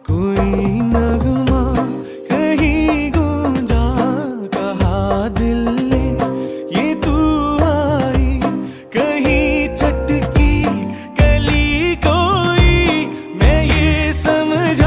कोई न